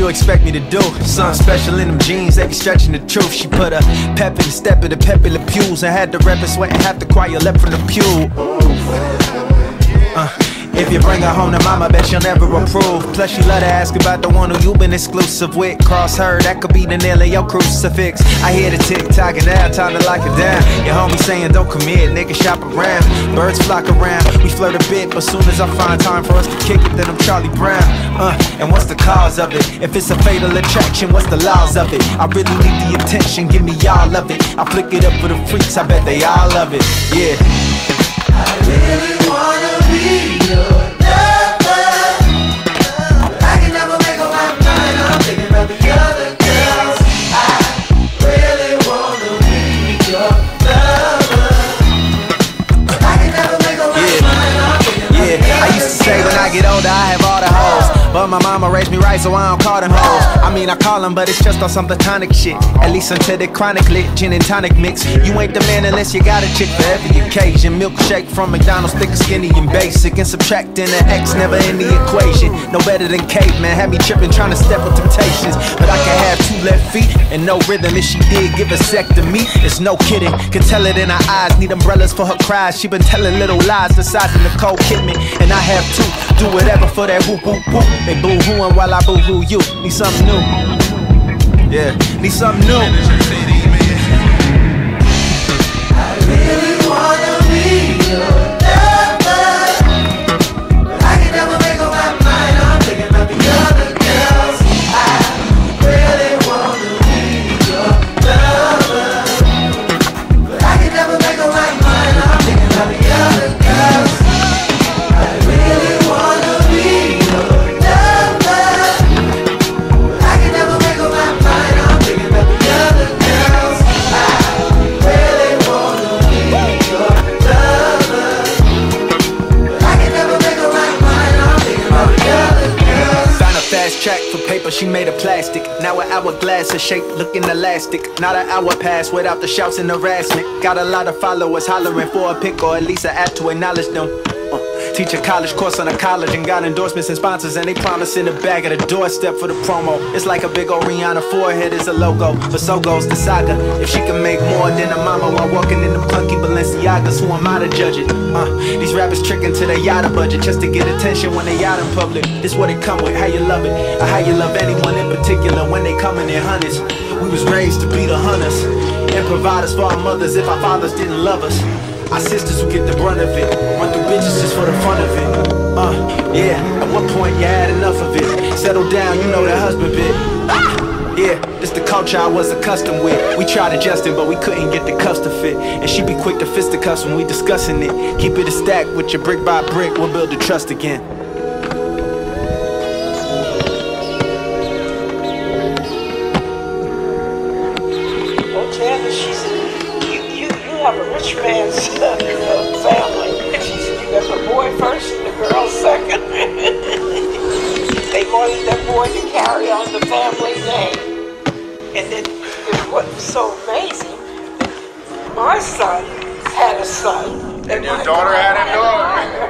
you expect me to do? Something special in them jeans, they be stretching the truth. She put a pep in the step of the pep in the pews. I had the rep and sweating half the choir left from the pew. If you bring her home to mama, bet she'll never approve. Plus, you let her ask about the one who you been exclusive with. Cross her, that could be the nail of your crucifix. I hear the tick tock and now, time to lock it down. Your homie saying don't commit, nigga shop around. Birds flock around, we flirt a bit, but soon as I find time for us to kick it, then I'm Charlie Brown. Uh, and what's the cause of it? If it's a fatal attraction, what's the laws of it? I really need the attention, give me y'all of it. I flick it up for the freaks, I bet they all love it. Yeah. I really wanna be your lover. I can never make up my mind. I'm thinking the other girls. I really wanna be your lover. I can never make up my mind. I'm thinking about the Yeah, I used to say when I get older, I have all the hoes. But my mama raised me right, so I don't call them hoes. I mean, I call them, but it's just on some platonic shit. At least until they chronic lit, gin and tonic mix. You ain't the man unless you got a chick for every occasion. Milkshake from McDonald's, thick, skinny, and basic. And subtracting the X never in the equation. No better than caveman, had me tripping, trying to step with temptations. But I can have two left feet and no rhythm. If she did give a sec to me, it's no kidding. Can tell it in her eyes, need umbrellas for her cries. She been telling little lies the size of Nicole Kidman. And I have two, do whatever for that whoop whoop whoop. They boo hooing while I boo hoo you. Need something new. Yeah, need something new. I really paper, she made of plastic. Now an hourglass, a shape looking elastic. Not an hour passed without the shouts and harassment. Got a lot of followers hollering for a pic or at least an app to acknowledge them. Teach a college course on a college and got endorsements and sponsors and they promise in the bag at the doorstep for the promo. It's like a big old Rihanna forehead is a logo, but so goes the saga. If she can make more than a mama while walking in them clunky Balenciagas, who am I to judge it? Uh, these rappers tricking to their yada budget just to get attention when they out in public. This what it come with, how you love it, or how you love anyone in particular when they coming in hundreds. We was raised to be the hunters and providers for our mothers if our fathers didn't love us. Our sisters who get the brunt of it. Run through bitches just for the fun of it. Uh, yeah, at one point you had enough of it. Settle down, you know that husband bit. Ah! Yeah, this the culture I was accustomed with. We tried adjusting, but we couldn't get the cuffs to fit. And she be quick to fist the cuffs when we discussing it. Keep it a stack with your brick by brick, we'll build the trust again. Have a rich man's family. She said, you got the boy first and the girl second. they wanted that boy to carry on the family name. And then what was so amazing, my son had a son. And your daughter had a daughter.